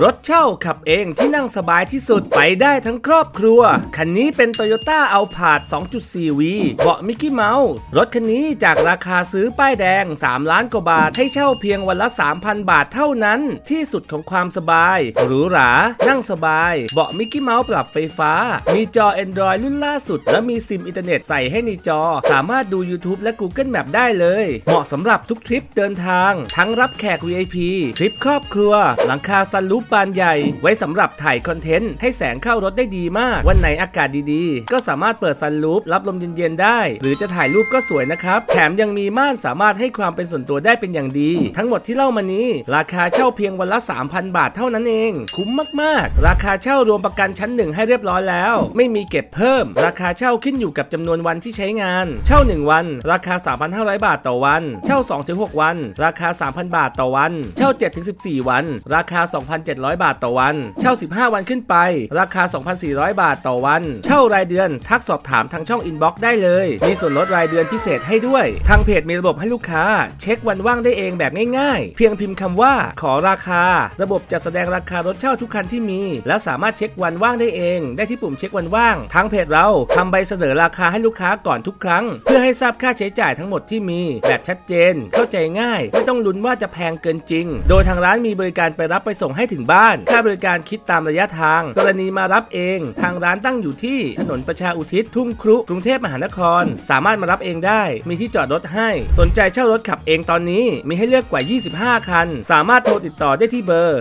รถเช่าขับเองที่นั่งสบายที่สุดไปได้ทั้งครอบครัว คันนี้เป็น Toyota a l p a r d 2.4V เบาะมิกกี้เมาส์รถคันนี้จากราคาซื้อป้ายแดง 3 ล้านกว่าบาท ให้เช่าเพียงวันละ 3,000 บาทเท่านั้น ที่สุดของความสบาย หรูหรา นั่งสบาย เบาะมิกกี้เมาส์ปรับไฟฟ้า มีจอ Android รุ่นล่าสุด และมีซิมอินเทอร์เน็ตใส่ให้ในจอ สามารถดู YouTube และ Google Map ได้เลย เหมาะสำหรับทุกทริปเดินทาง ทั้งรับแขก VIP ทริปครอบครัว หลังคาซันรูปบานใหญ่ ไว้สำหรับถ่ายคอนเทนต์ให้แสงเข้ารถได้ดีมาก วันไหนอากาศดีๆ ก็สามารถเปิดซันรูปรับลมเย็นๆได้ หรือจะถ่ายรูปก็สวยนะครับ แถมยังมีม่านสามารถให้ความเป็นส่วนตัวได้เป็นอย่างดี ทั้งหมดที่เล่ามานี้ ราคาเช่าเพียงวันละ 3,000 บาทเท่านั้นเอง คุ้มมากๆ ราคาเช่ารวมประกันชั้นหนึ่งให้เรียบร้อยแล้ว ไม่มีเก็บเพิ่ม ราคาเช่าขึ้นอยู่กับจำนวนวันที่ใช้งาน เช่า 1 วัน ราคา 3,500 บาทต่อวัน เช่า 2-6 วัน ราคา 3,000 บาทต่อวัน เช่า 7-14 วัน ราคา 2,700บาทต่อวัน เช่า 15 วันขึ้นไป ราคา 2,400 บาทต่อวัน เช่ารายเดือน ทักสอบถามทางช่องอินบ็อกซ์ได้เลย มีส่วนลดรายเดือนพิเศษให้ด้วย ทางเพจมีระบบให้ลูกค้า เช็ควันว่างได้เองแบบง่ายๆ เพียงพิมพ์คำว่าขอราคา ระบบจะแสดงราคารถเช่าทุกคันที่มี และสามารถเช็ควันว่างได้เอง ได้ที่ปุ่มเช็ควันว่าง ทางเพจเราทำใบเสนอราคาให้ลูกค้าก่อนทุกครั้ง เพื่อให้ทราบค่าใช้จ่ายทั้งหมดที่มี แบบชัดเจน เข้าใจง่าย ไม่ต้องลุ้นว่าจะแพงเกินจริง โดยทางร้านมีบริการไปรับไปส่งให้ถึงงบ้าน ค่าบริการคิดตามระยะทาง กรณีมารับเอง ทางร้านตั้งอยู่ที่ถนนประชาอุทิศทุ่งครุกรุงเทพมหานคร สามารถมารับเองได้ มีที่จอดรถให้ สนใจเช่ารถขับเองตอนนี้มีให้เลือกกว่า 25 คัน สามารถโทรติดต่อได้ที่เบอร์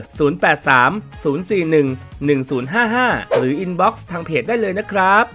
083 041 1055 หรืออินบ็อกซ์ทางเพจได้เลยนะครับ